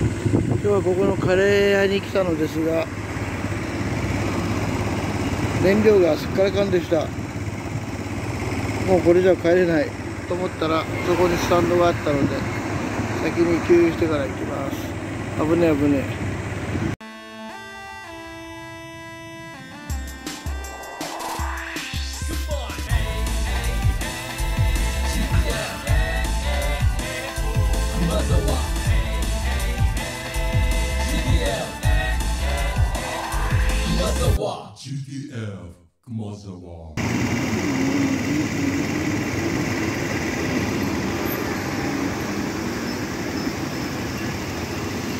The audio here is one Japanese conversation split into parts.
今日はここのカレー屋に来たのですが燃料がすっからかんでした。もうこれじゃ帰れない。と思ったらそこにスタンドがあったので先に給油してから行きます。危ねえ危ね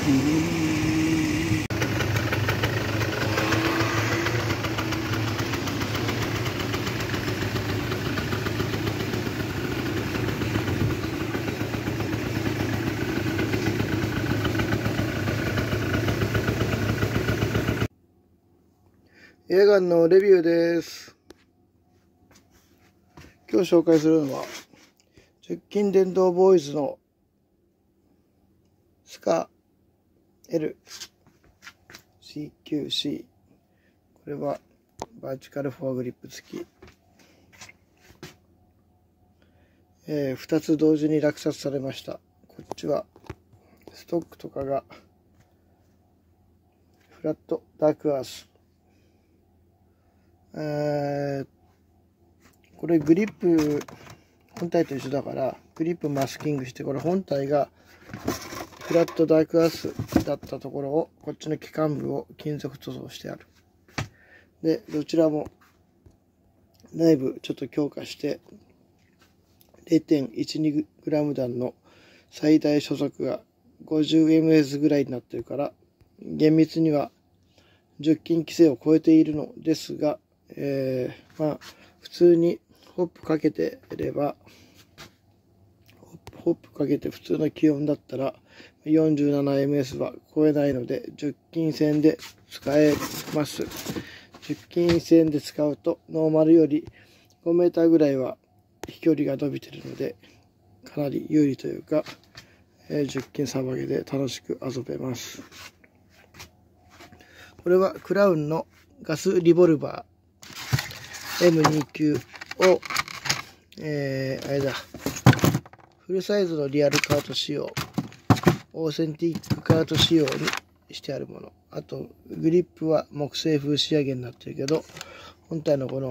え GDF Gmozowa. 映画のレビューです。今日紹介するのは、直近電動ボーイズのスカ L CQC。これはバーチカルフォアグリップ付き。えー、2つ同時に落札されました。こっちはストックとかがフラットダークアースえーこれグリップ本体と一緒だからグリップマスキングしてこれ本体がフラットダークアースだったところをこっちの機関部を金属塗装してある。でどちらも内部ちょっと強化して 0.12g 弾の最大初速が 50ms ぐらいになってるから厳密には除菌規制を超えているのですが、えー、まあ普通にホップかけてればホップかけて普通の気温だったら 47ms は超えないので除菌線で使えます。除菌線で使うとノーマルより 5m ぐらいは飛距離が伸びてるのでかなり有利というか、えー、10禁サバゲで楽しく遊べます。これはクラウンのガスリボルバー M29 を、えー、あれだ、フルサイズのリアルカート仕様、オーセンティックカート仕様にしてあるもの。あと、グリップは木製風仕上げになってるけど、本体のこの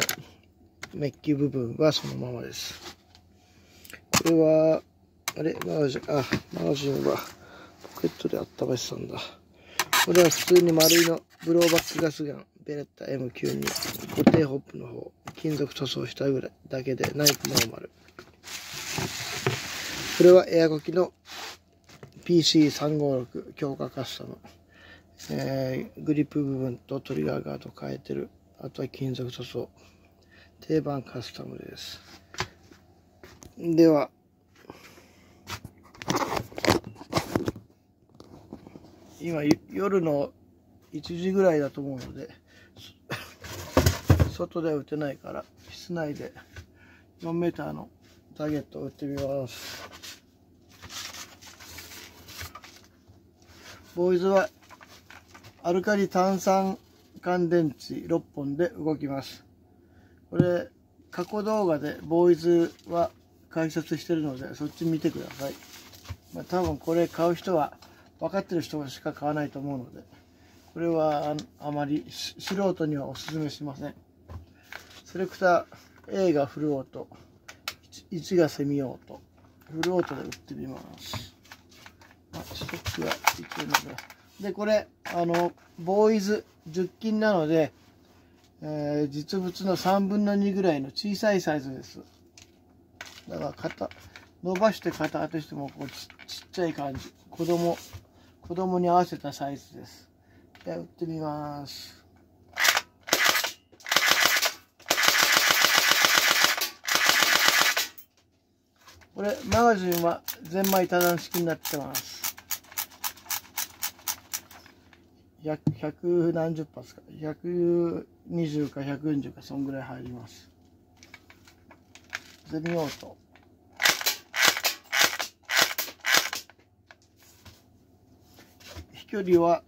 メッキ部分はそのままです。これは、あれ？マガジン、あ、マガジンはポケットで温めてたんだ。これは普通に丸いのブローバックガスガンベレッタ M92 固定ホップの方金属塗装したぐらいだけでナイフノーマルこれはエアコキの PC356 強化カスタム、えー、グリップ部分とトリガーガード変えてる。あとは金属塗装。定番カスタムです。では今夜の1時ぐらいだと思うので外では打てないから室内で 4m のターゲットを打ってみます。ボーイズはアルカリ炭酸乾電池6本で動きます。これ過去動画でボーイズは解説してるのでそっち見てください、まあ、多分これ買う人は分かってる人しか買わないと思うのでこれはあまり素人にはおすすめしません。セレクター A がフルオート。1がセミオート。フルオートで打ってみます。あストックがいける。のででこれあのボーイズ10金なので、えー、実物の3分の2ぐらいの小さいサイズです。だから肩伸ばして肩当てしてもこうちちっちゃい感じ。子供子供に合わせたサイズです。じゃあ打ってみます。これマガジンはゼンマイ多段式になってます。100, 何十発か。120か140かそんぐらい入ります。ゼミオート距離は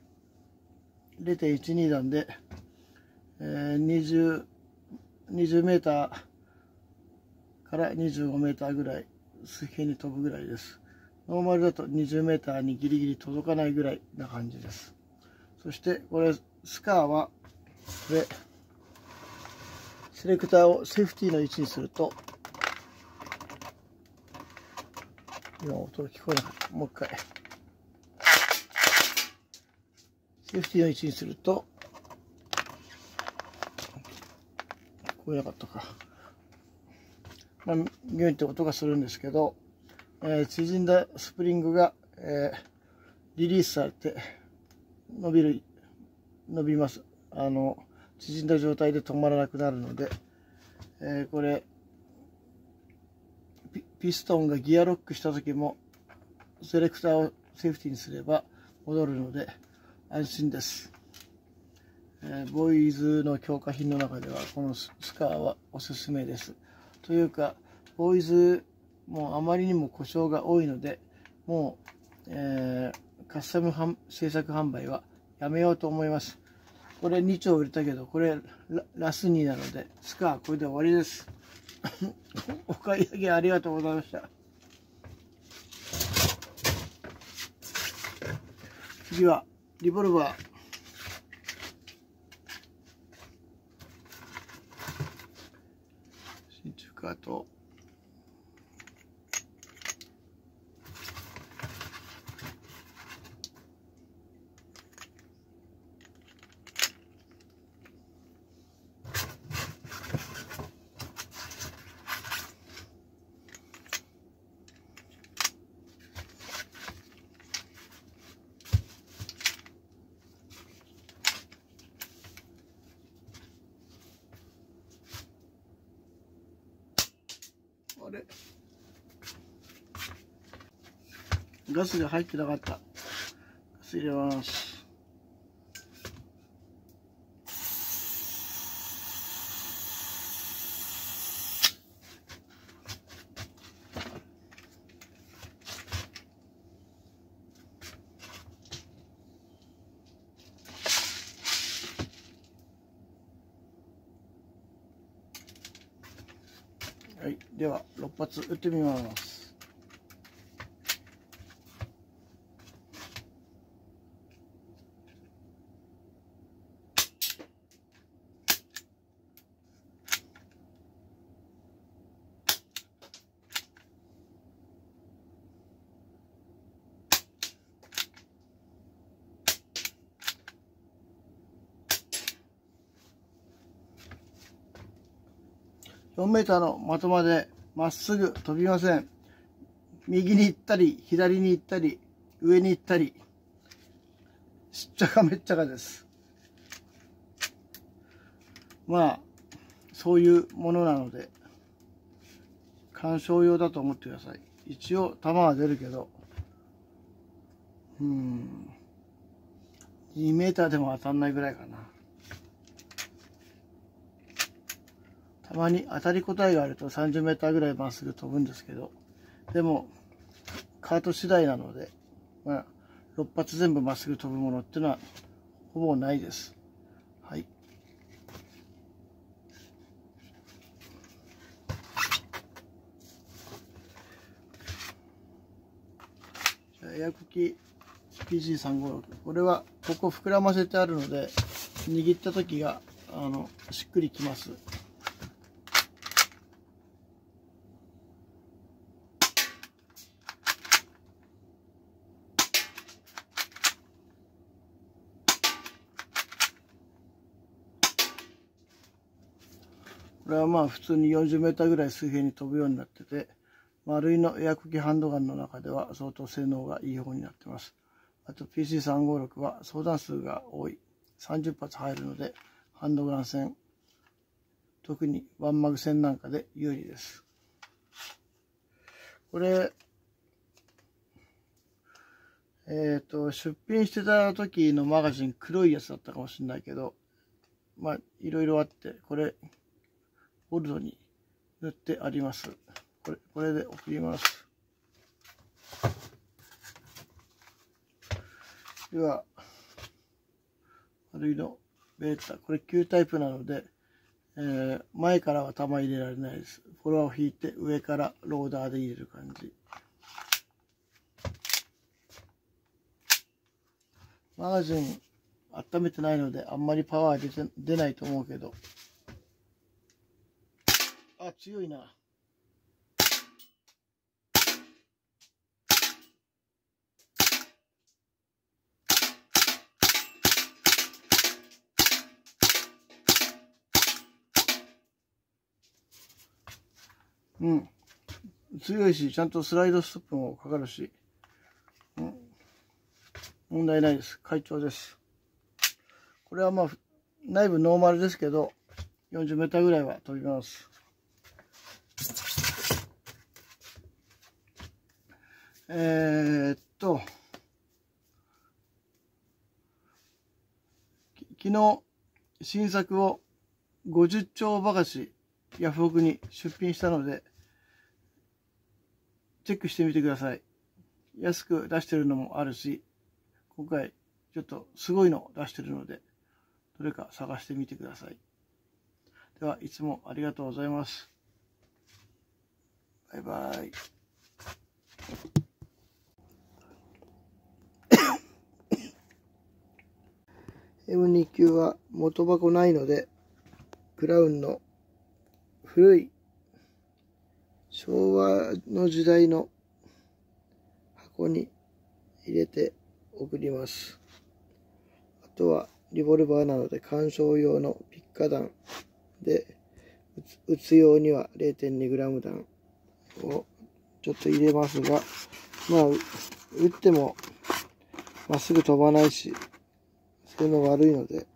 0.12段で、えー、20, 20メーターから25メーターぐらい水平に飛ぶぐらいです。ノーマルだと20メーターにギリギリ届かないぐらいな感じです。そしてこれスカーはこれセレクターをセーフティーの位置にすると今音が聞こえなかったもう一回。セーフティーの位置にすると聞こえなかったか。まあギュンって音がするんですけど、えー、縮んだスプリングが、えー、リリースされて伸びる伸びます。あの縮んだ状態で止まらなくなるので、えー、これピストンがギアロックした時もセレクターをセーフティーにすれば戻るので安心です、えー、ボーイズの強化品の中ではこのスカーはおすすめです。というかボーイズもあまりにも故障が多いのでもう、えー、カスタム制作販売はやめようと思いますこれ2丁売れたけどこれラス2なのでスカーこれで終わりです お買い上げありがとうございました。次は、リボルバー。新中カート。れガスが入ってなかった。ガス入れます。はい、では6発撃ってみます。4メーターの的までまっすぐ飛びません。右に行ったり、左に行ったり、上に行ったり、しっちゃかめっちゃかです。まあ、そういうものなので、鑑賞用だと思ってください。一応、弾は出るけど、うん、2メーターでも当たんないぐらいかな。たまに当たり答えがあると30メーターぐらいまっすぐ飛ぶんですけど、でも、カート次第なので、まあ、6発全部まっすぐ飛ぶものっていうのはほぼないです。はい。エアコキ PC356。これは、ここ膨らませてあるので、握った時が、あの、しっくりきます。これはまあ普通に40メーターぐらい水平に飛ぶようになってて、丸いのエアコキハンドガンの中では相当性能がいい方になってます。あと PC356 は相談数が多い。30発入るので、ハンドガン戦、特にワンマグ戦なんかで有利です。これ、えっ、ー、と、出品してた時のマガジン黒いやつだったかもしれないけど、まあ、いろいろあって、これ、ボルドに塗ってあります。これ、これで送ります。では、ルイのベータ。これ旧タイプなので、えー、前からは弾入れられないです。フォロワーを引いて上からローダーで入れる感じ。マガジン温めてないのであんまりパワー出て出ないと思うけど。あ、強いな。うん。強いし、ちゃんとスライドストップもかかるし、うん。問題ないです。快調です。これはまあ、内部ノーマルですけど、40メーターぐらいは飛びます。えー、っと、昨日、新作を50兆ばかしヤフオクに出品したので、チェックしてみてください。安く出してるのもあるし、今回ちょっとすごいの出してるので、どれか探してみてください。では、いつもありがとうございます。バイバイ。M2 級は元箱ないので、クラウンの古い昭和の時代の箱に入れて送ります。あとはリボルバーなので鑑賞用のピッカ弾で撃つ用には 0.2g 弾をちょっと入れますが、まあ、撃ってもまっすぐ飛ばないし、そういうの悪いので、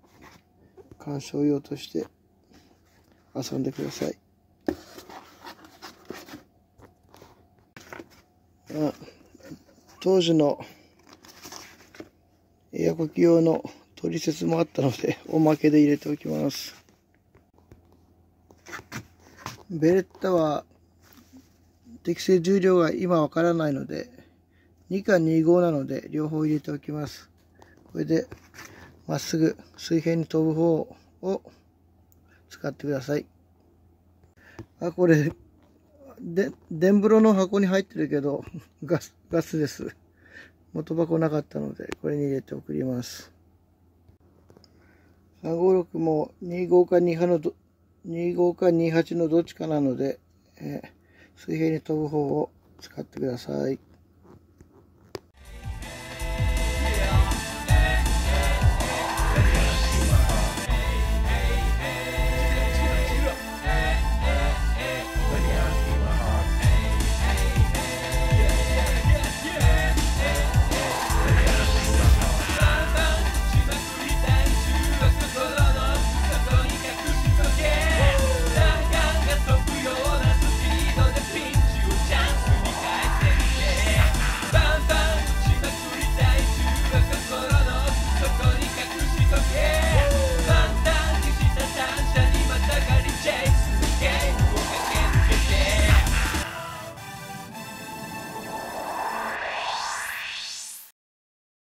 鑑賞用として遊んでください。当時のエアコキ用の取説もあったので、おまけで入れておきます。ベレッタは適正重量が今わからないので、2か25なので両方入れておきます。これでまっすぐ水平に飛ぶ方を使ってください。あ、これで、電風呂の箱に入ってるけど、ガス、ガスです。元箱なかったので、これに入れて送ります。356も25か28のど、25か28のどっちかなので、えー、水平に飛ぶ方を使ってください。